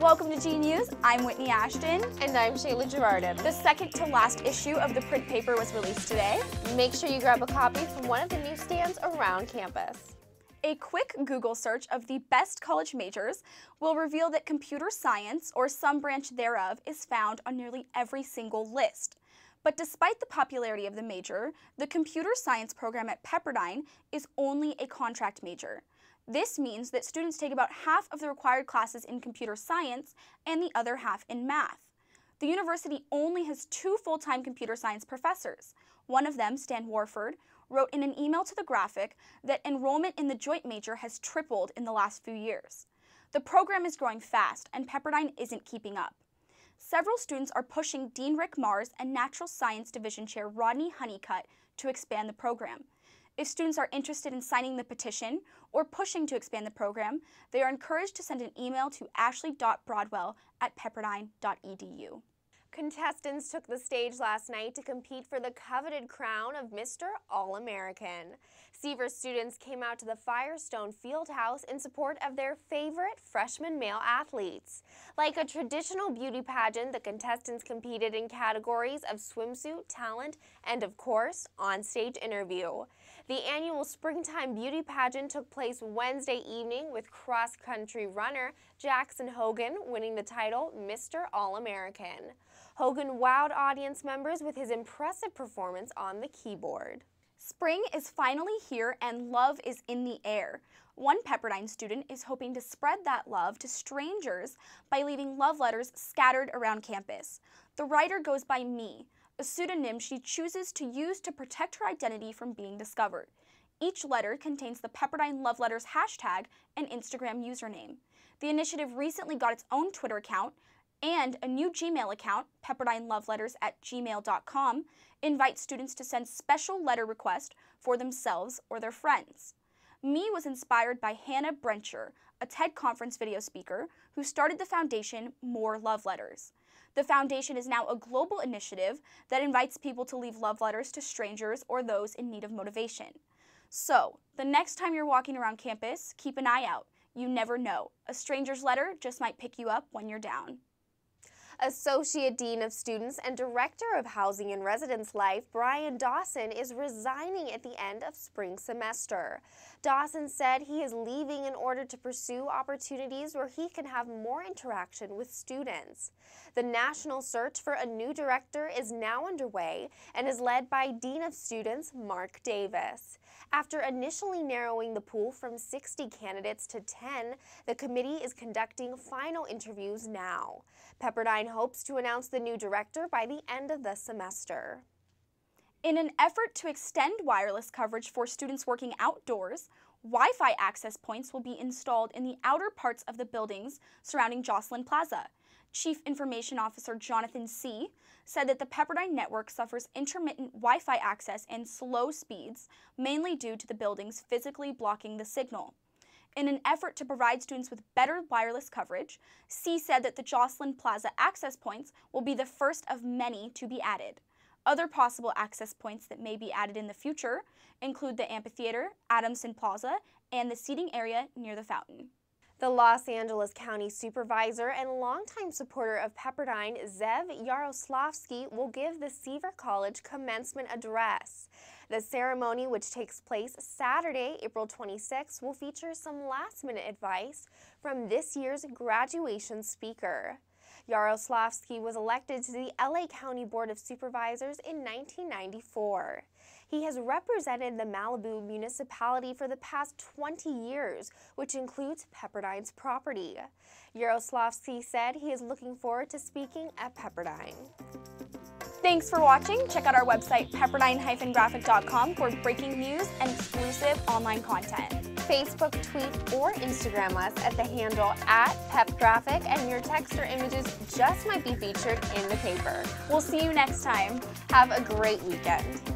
Welcome to G News. I'm Whitney Ashton. And I'm Shayla Girardin. The second to last issue of the print paper was released today. Make sure you grab a copy from one of the newsstands around campus. A quick Google search of the best college majors will reveal that computer science, or some branch thereof, is found on nearly every single list. But despite the popularity of the major, the computer science program at Pepperdine is only a contract major. This means that students take about half of the required classes in computer science and the other half in math. The university only has two full-time computer science professors. One of them, Stan Warford, wrote in an email to the graphic that enrollment in the joint major has tripled in the last few years. The program is growing fast, and Pepperdine isn't keeping up. Several students are pushing Dean Rick Marrs and Natural Science Division Chair Rodney Honeycutt to expand the program. If students are interested in signing the petition or pushing to expand the program, they are encouraged to send an email to ashley.broadwell at pepperdine.edu. Contestants took the stage last night to compete for the coveted crown of Mr. All-American. Seaver students came out to the Firestone Fieldhouse in support of their favorite freshman male athletes. Like a traditional beauty pageant, the contestants competed in categories of swimsuit, talent, and of course, on-stage interview. The annual Springtime Beauty Pageant took place Wednesday evening with cross-country runner Jackson Hogan winning the title Mr. All-American. Hogan wowed audience members with his impressive performance on the keyboard. Spring is finally here and love is in the air. One Pepperdine student is hoping to spread that love to strangers by leaving love letters scattered around campus. The writer goes by Me, a pseudonym she chooses to use to protect her identity from being discovered. Each letter contains the Pepperdine Love Letters hashtag and Instagram username. The initiative recently got its own Twitter account, and a new Gmail account, pepperdineloveletters at gmail.com, invites students to send special letter requests for themselves or their friends. Me was inspired by Hannah Brencher, a TED conference video speaker who started the foundation More Love Letters. The foundation is now a global initiative that invites people to leave love letters to strangers or those in need of motivation. So, the next time you're walking around campus, keep an eye out. You never know. A stranger's letter just might pick you up when you're down. Associate Dean of Students and Director of Housing and Residence Life, Brian Dawson, is resigning at the end of spring semester. Dawson said he is leaving in order to pursue opportunities where he can have more interaction with students. The national search for a new director is now underway and is led by Dean of Students Mark Davis. After initially narrowing the pool from 60 candidates to 10, the committee is conducting final interviews now. Pepperdine hopes to announce the new director by the end of the semester. In an effort to extend wireless coverage for students working outdoors, Wi-Fi access points will be installed in the outer parts of the buildings surrounding Joslyn Plaza. Chief Information Officer Jonathan See said that the Pepperdine network suffers intermittent Wi-Fi access and slow speeds, mainly due to the buildings physically blocking the signal. In an effort to provide students with better wireless coverage, See said that the Joslyn Plaza access points will be the first of many to be added. Other possible access points that may be added in the future include the amphitheater, Adamson Plaza, and the seating area near the fountain. The Los Angeles County Supervisor and longtime supporter of Pepperdine, Zev Yaroslavsky, will give the Seaver College commencement address. The ceremony, which takes place Saturday, April 26, will feature some last-minute advice from this year's graduation speaker. Yaroslavsky was elected to the LA County Board of Supervisors in 1994. He has represented the Malibu municipality for the past 20 years, which includes Pepperdine's property. Yaroslavsky said he is looking forward to speaking at Pepperdine. Thanks for watching. Check out our website, pepperdine-graphic.com for breaking news and exclusive online content. Facebook, tweet, or Instagram us at the handle at pepgraphic and your text or images just might be featured in the paper. We'll see you next time. Have a great weekend.